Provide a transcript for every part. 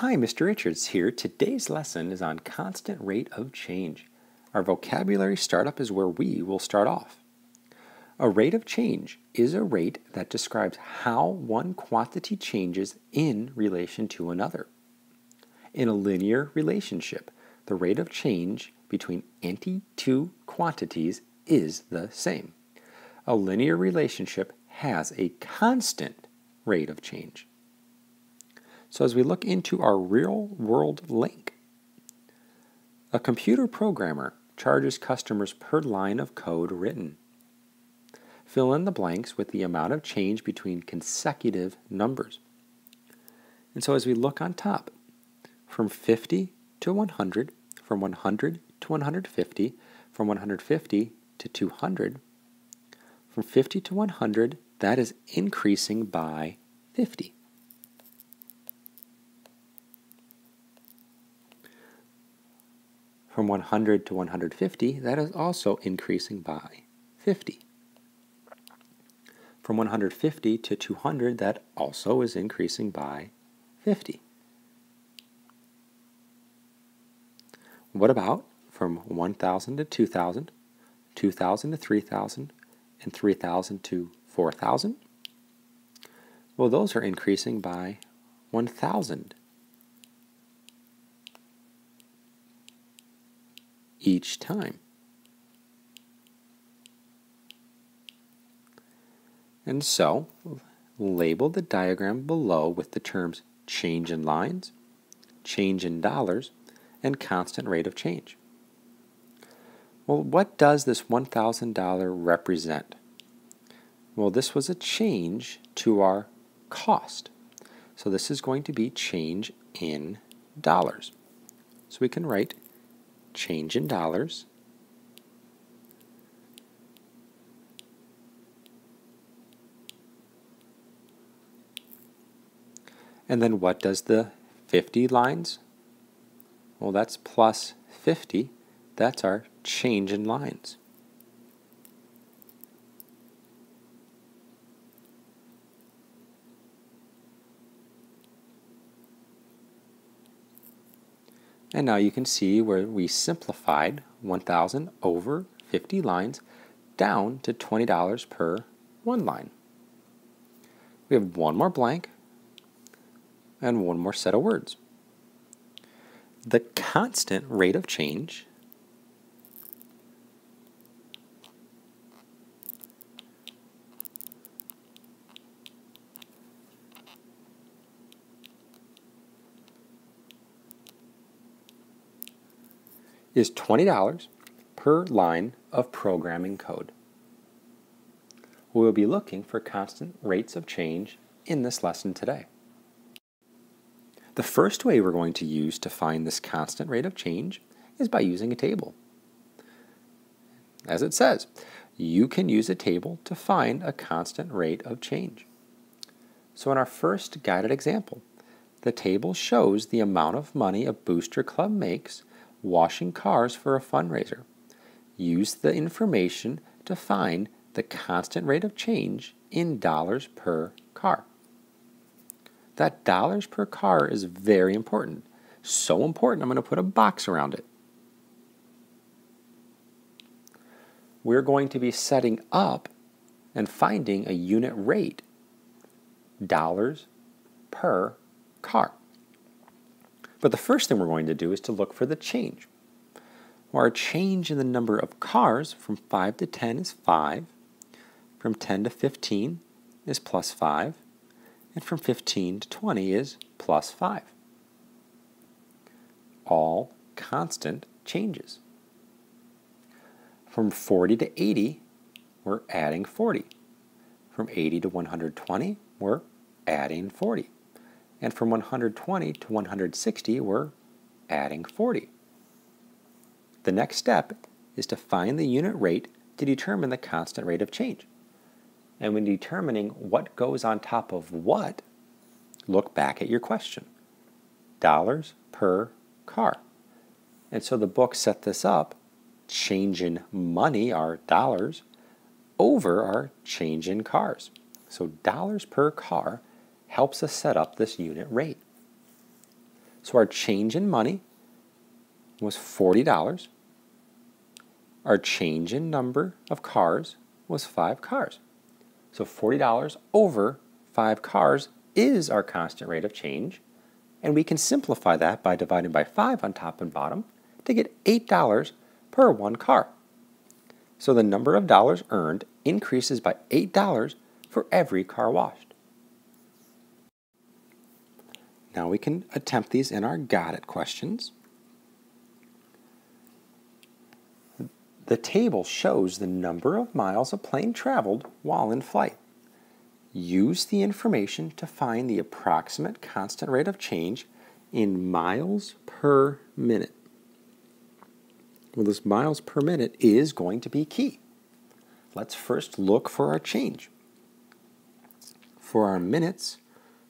Hi, Mr. Richards here. Today's lesson is on constant rate of change. Our vocabulary startup is where we will start off. A rate of change is a rate that describes how one quantity changes in relation to another. In a linear relationship, the rate of change between any two quantities is the same. A linear relationship has a constant rate of change. So as we look into our real world link, a computer programmer charges customers per line of code written. Fill in the blanks with the amount of change between consecutive numbers. And so as we look on top, from 50 to 100, from 100 to 150, from 150 to 200, from 50 to 100, that is increasing by 50. From 100 to 150, that is also increasing by 50. From 150 to 200, that also is increasing by 50. What about from 1,000 to 2,000, 2,000 to 3,000, and 3,000 to 4,000? Well, those are increasing by 1,000 each time. And so, label the diagram below with the terms change in lines, change in dollars, and constant rate of change. Well, what does this $1,000 represent? Well, this was a change to our cost. So this is going to be change in dollars. So we can write change in dollars. And then what does the 50 lines? Well, that's plus 50. That's our change in lines. And now you can see where we simplified 1,000 over 50 lines down to $20 per one line. We have one more blank and one more set of words. The constant rate of change is $20 per line of programming code. We will be looking for constant rates of change in this lesson today. The first way we're going to use to find this constant rate of change is by using a table. As it says, you can use a table to find a constant rate of change. So in our first guided example, the table shows the amount of money a booster club makes washing cars for a fundraiser. Use the information to find the constant rate of change in dollars per car. That dollars per car is very important. So important, I'm going to put a box around it. We're going to be setting up and finding a unit rate, dollars per car. But the first thing we're going to do is to look for the change. Well, our change in the number of cars from 5 to 10 is 5, from 10 to 15 is plus 5, and from 15 to 20 is plus 5. All constant changes. From 40 to 80, we're adding 40. From 80 to 120, we're adding 40. And from 120 to 160, we're adding 40. The next step is to find the unit rate to determine the constant rate of change. And when determining what goes on top of what, look back at your question. Dollars per car. And so the book set this up, change in money, our dollars, over our change in cars. So dollars per car helps us set up this unit rate. So our change in money was $40. Our change in number of cars was five cars. So $40 over five cars is our constant rate of change. And we can simplify that by dividing by 5 on top and bottom to get $8 per one car. So the number of dollars earned increases by $8 for every car washed. Now we can attempt these in our got it questions. The table shows the number of miles a plane traveled while in flight. Use the information to find the approximate constant rate of change in miles per minute. Well, this miles per minute is going to be key. Let's first look for our change. For our minutes,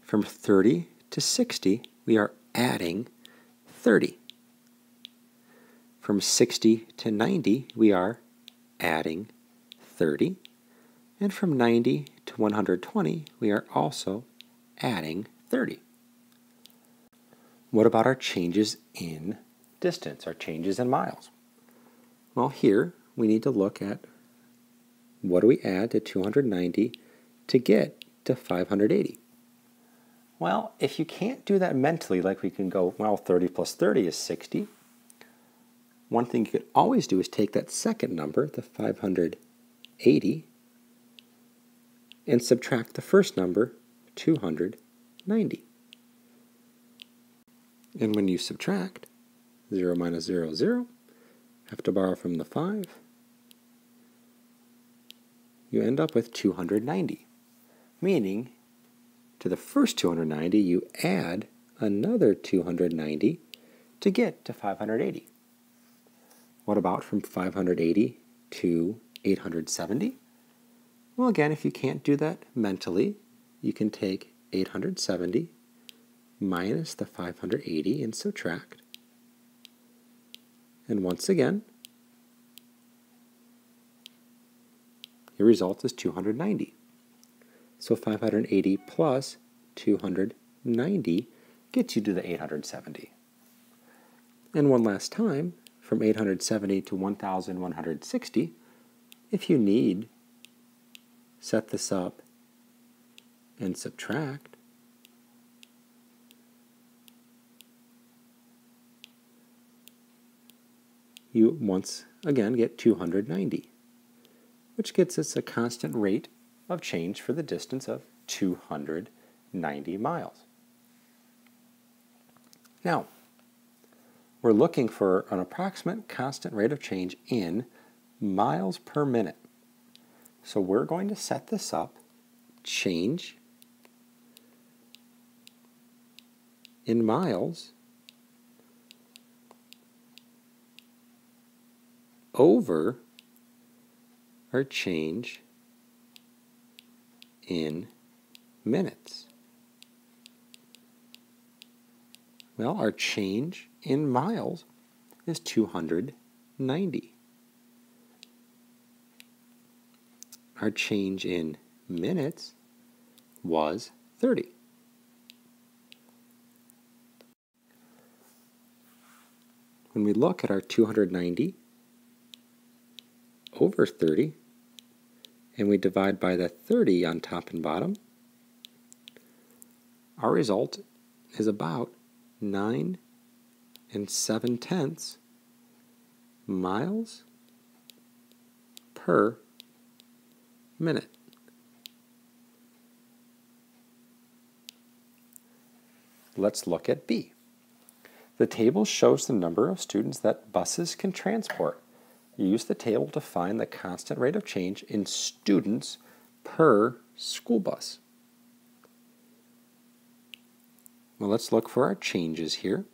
from 30 to 60, we are adding 30. From 60 to 90, we are adding 30. And from 90 to 120, we are also adding 30. What about our changes in distance, our changes in miles? Well, here we need to look at what do we add to 290 to get to 580? Well, if you can't do that mentally, like we can go, well, 30 plus 30 is 60, one thing you could always do is take that second number, the 580, and subtract the first number, 290. And when you subtract, 0 minus 0, 0, have to borrow from the 5, you end up with 290. Meaning, to the first 290, you add another 290 to get to 580. What about from 580 to 870? Well, again, if you can't do that mentally, you can take 870 minus the 580 and subtract. And once again, your result is 290. So 580 plus 290 gets you to the 870. And one last time, from 870 to 1160, if you need, set this up and subtract. You once again get 290, which gets us a constant rate of change for the distance of 290 miles. Now, we're looking for an approximate constant rate of change in miles per minute. So we're going to set this up, change in miles over our change in minutes. Well, our change in miles is 290. Our change in minutes was 30. When we look at our 290 over 30, and we divide by the 30 on top and bottom, our result is about 9 and 7 tenths miles per minute. Let's look at B. The table shows the number of students that buses can transport. Use the table to find the constant rate of change in students per school bus. Well, let's look for our changes here.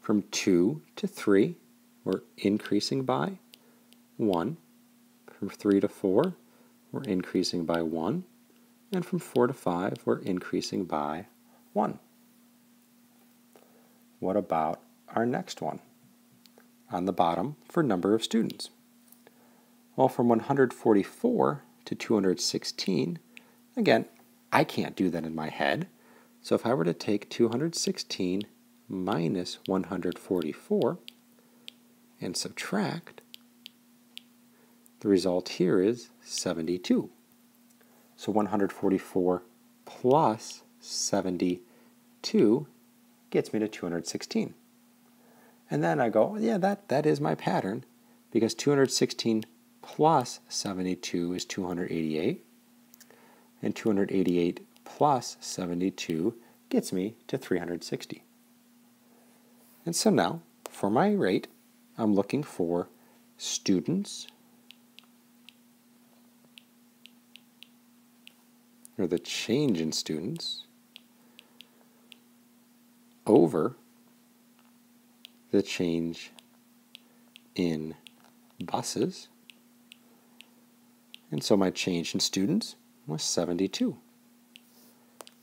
From 2 to 3, we're increasing by 1. From 3 to 4, we're increasing by 1. And from 4 to 5, we're increasing by 1. What about our next one? On the bottom for number of students. Well, from 144 to 216, again, I can't do that in my head. So if I were to take 216 minus 144 and subtract, the result here is 72. So 144 plus 72 gets me to 216. And then I go, oh, yeah, that, that is my pattern because 216 plus 72 is 288. And 288 plus 72 gets me to 360. And so now, for my rate, I'm looking for students, or the change in students, over the change in buses. And so my change in students was 72.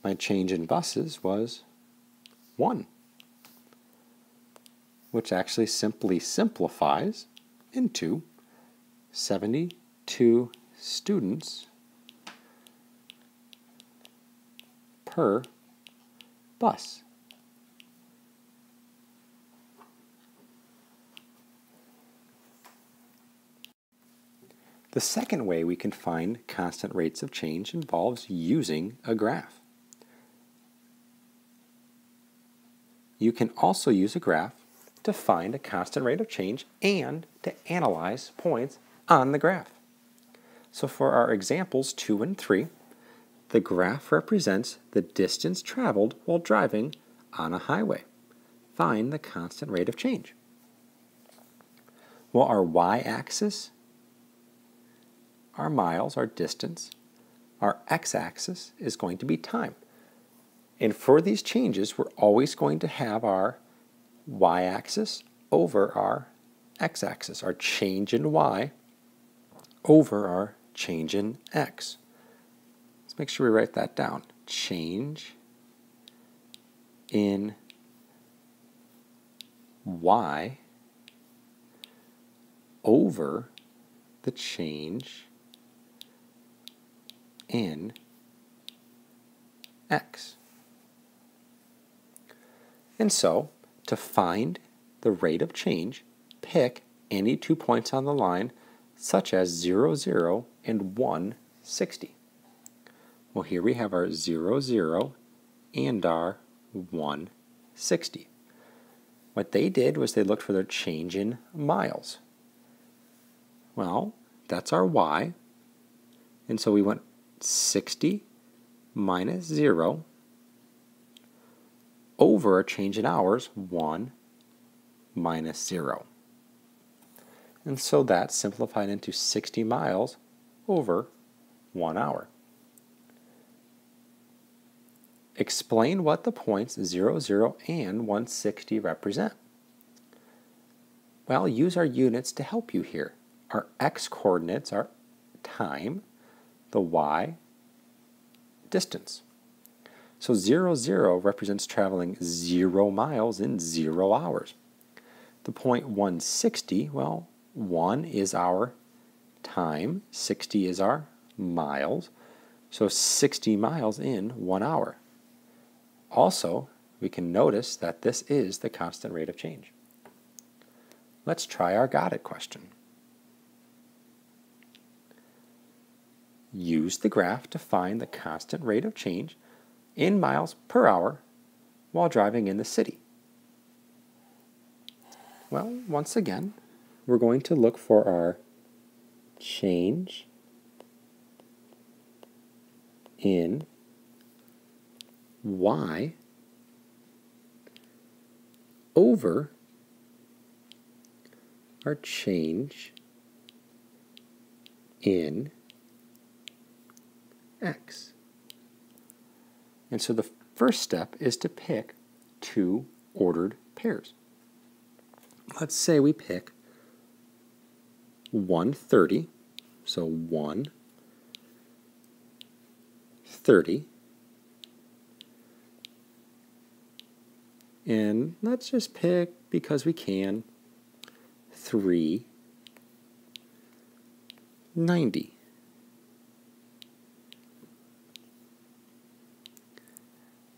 My change in buses was 1, which actually simply simplifies into 72 students per bus. The second way we can find constant rates of change involves using a graph. You can also use a graph to find a constant rate of change and to analyze points on the graph. So for our examples 2 and 3, the graph represents the distance traveled while driving on a highway. Find the constant rate of change. Well, our y-axis our miles, our distance. Our x-axis is going to be time. And for these changes, we're always going to have our y-axis over our x-axis, our change in y over our change in x. Let's make sure we write that down. Change in y over the change in x. And so, to find the rate of change, pick any two points on the line, such as 0, 0 and 1, 60. Well, here we have our 0, 0 and our 1, 60. What they did was they looked for their change in miles. Well, that's our y. And so we went 60 minus 0 over a change in hours, 1 minus 0. And so that's simplified into 60 miles over 1 hour. Explain what the points 0, 0, and 160 represent. Well, use our units to help you here. Our x-coordinates are time, the y distance. So 0, 0 represents traveling 0 miles in 0 hours. The point 160, well, 1 is our time, 60 is our miles, so 60 miles in 1 hour. Also, we can notice that this is the constant rate of change. Let's try our got it question. Use the graph to find the constant rate of change in miles per hour while driving in the city. Well, once again, we're going to look for our change in y over our change in x. And so the first step is to pick two ordered pairs. Let's say we pick 130, so 1, 30, and let's just pick, because we can, 3, 90.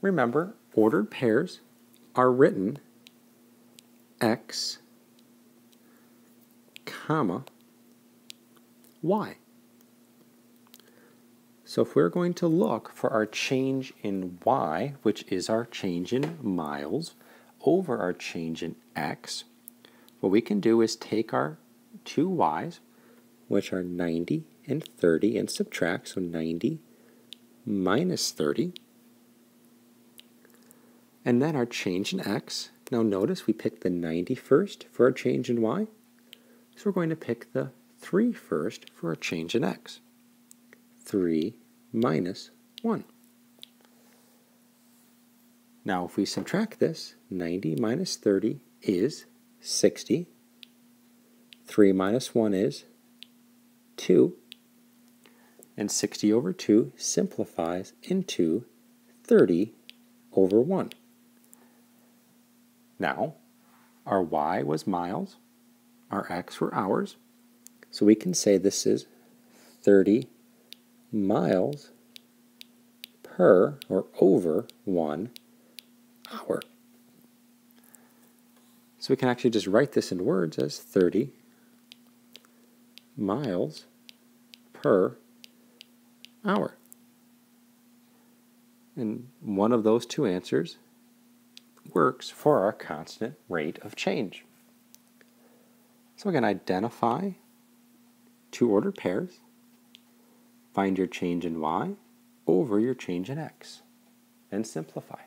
Remember, ordered pairs are written x, comma, y. So if we're going to look for our change in y, which is our change in miles, over our change in x, what we can do is take our two y's, which are 90 and 30, and subtract. So 90 minus 30. And then our change in x. Now notice we picked the 90 first for our change in y. So we're going to pick the 3 first for our change in x. 3 minus 1. Now if we subtract this, 90 minus 30 is 60. 3 minus 1 is 2 and 60 over 2 simplifies into 30 over 1. Now, our y was miles, our x were hours, so we can say this is 30 miles per or over 1 hour. So we can actually just write this in words as 30 miles per hour. And one of those two answers works for our constant rate of change. So again, identify two ordered pairs, find your change in y over your change in x, and simplify.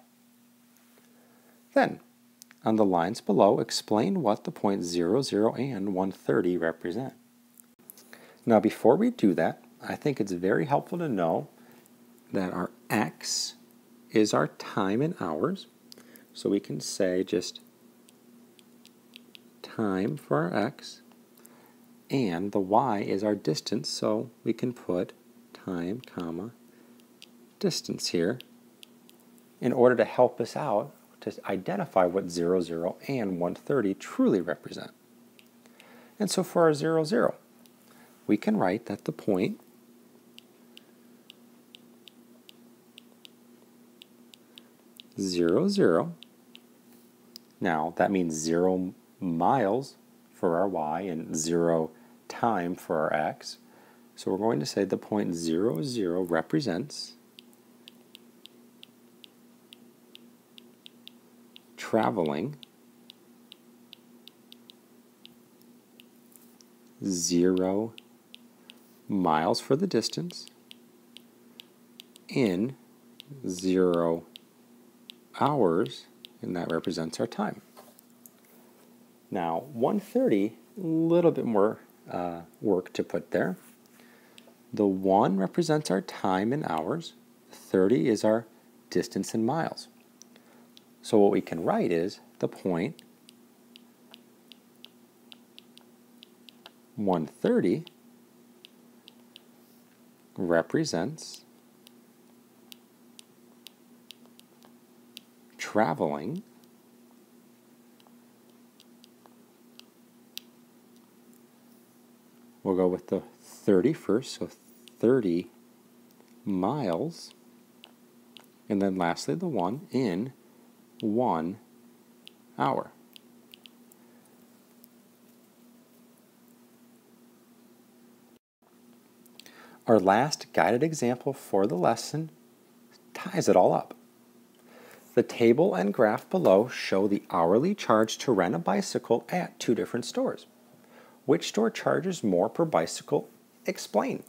Then, on the lines below, explain what the points 0, 0, and 130 represent. Now before we do that, I think it's very helpful to know that our x is our time in hours. So we can say just time for our x, and the y is our distance, so we can put time, comma, distance here in order to help us out to identify what 0, 0 and 130 truly represent. And so for our 0, 0, we can write that the point zero, zero. Now, that means zero miles for our y and zero time for our x. So we're going to say the point zero, zero represents traveling zero miles for the distance in zero hours, and that represents our time. Now, 130, a little bit more uh, work to put there. The 1 represents our time in hours, 30 is our distance in miles. So what we can write is the point 130 represents traveling we'll go with the 30 first, so 30 miles. And then lastly, the 1 in 1 hour. Our last guided example for the lesson ties it all up. The table and graph below show the hourly charge to rent a bicycle at two different stores. Which store charges more per bicycle? Explain.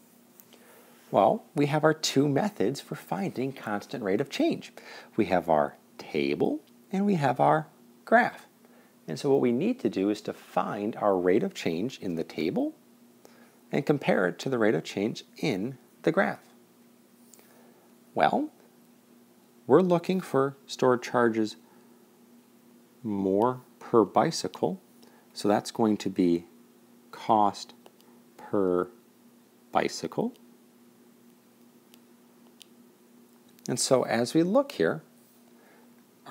Well, we have our two methods for finding constant rate of change. We have our table and we have our graph. And so what we need to do is to find our rate of change in the table and compare it to the rate of change in the graph. Well, we're looking for stored charges more per bicycle. So that's going to be cost per bicycle. And so as we look here,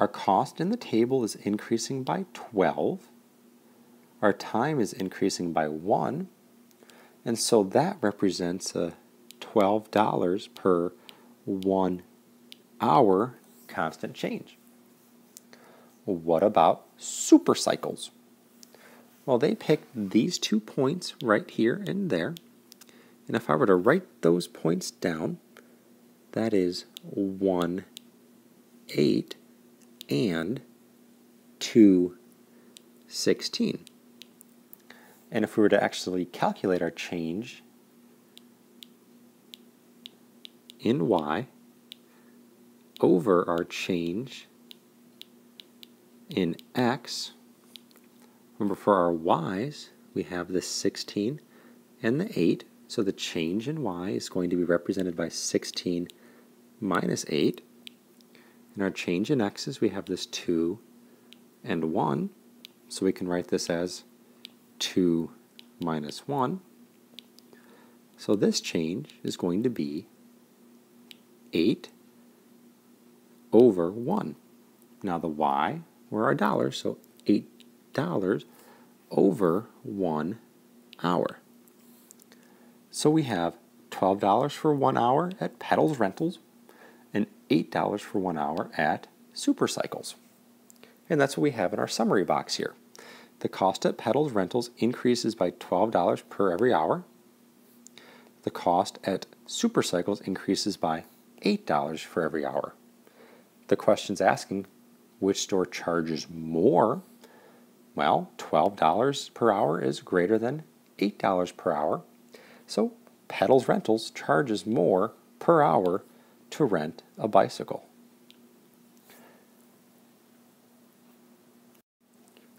our cost in the table is increasing by 12. Our time is increasing by 1. And so that represents a $12 per 1 hour constant change. What about supercycles? Well, they pick these two points right here and there. And if I were to write those points down, that is 1, 8, and 2, 16. And if we were to actually calculate our change in y over our change in x, remember for our y's, we have the 16 and the 8, so the change in y is going to be represented by 16 minus 8. And our change in x's, we have this 2 and 1, so we can write this as 2 minus 1. So this change is going to be 8 over 1. Now the y were our dollars, so $8 over 1 hour. So we have $12 for one hour at Pedals Rentals and $8 for one hour at Supercycles. And that's what we have in our summary box here. The cost at Pedals Rentals increases by $12 per every hour. The cost at Supercycles increases by $8 for every hour. The question's asking which store charges more? Well, $12 per hour is greater than $8 per hour. So Pedals Rentals charges more per hour to rent a bicycle.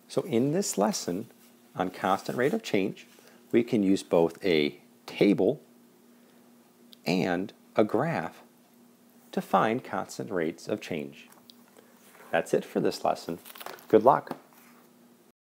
So in this lesson on constant rate of change, we can use both a table and a graph to find constant rates of change. That's it for this lesson. Good luck.